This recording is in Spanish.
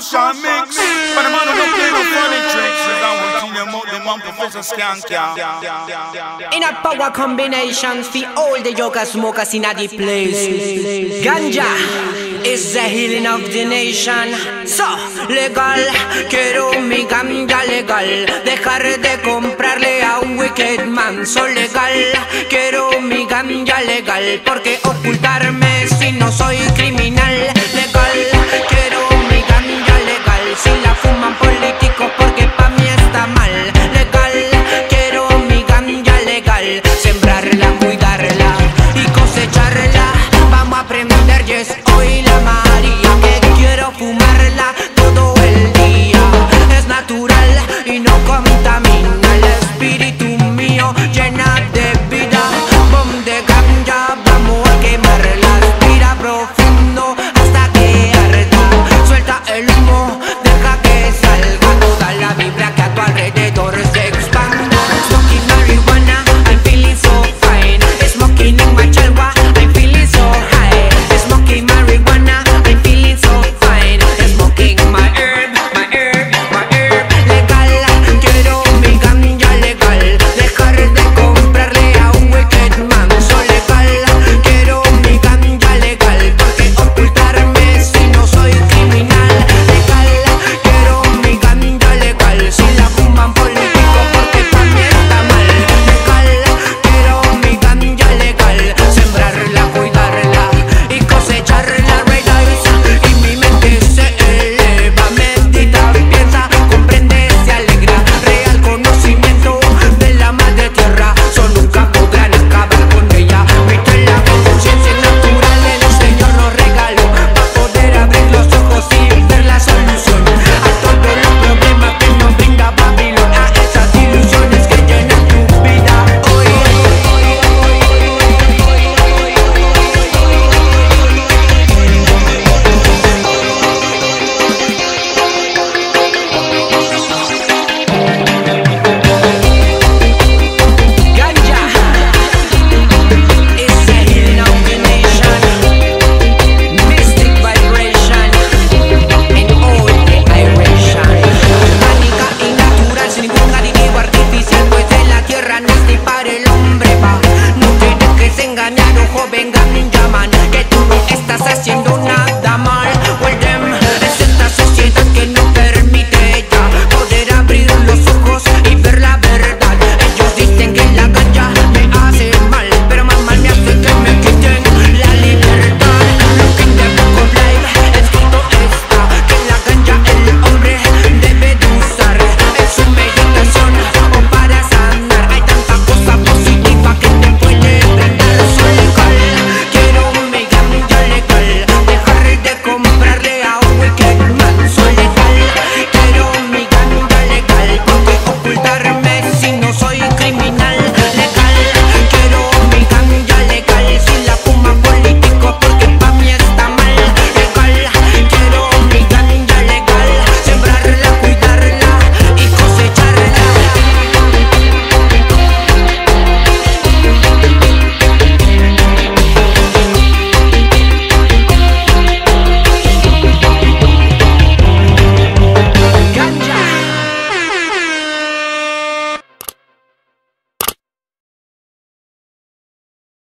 Caution mix. In a power combination for all the yoga smokers in a the place. Ganja. It's the healing of the nation. So, legal, quiero mi ganja legal. Dejar de comprarle a un wicked man. So legal, quiero mi ganja legal. Porque ocultarme si no soy criminal. benga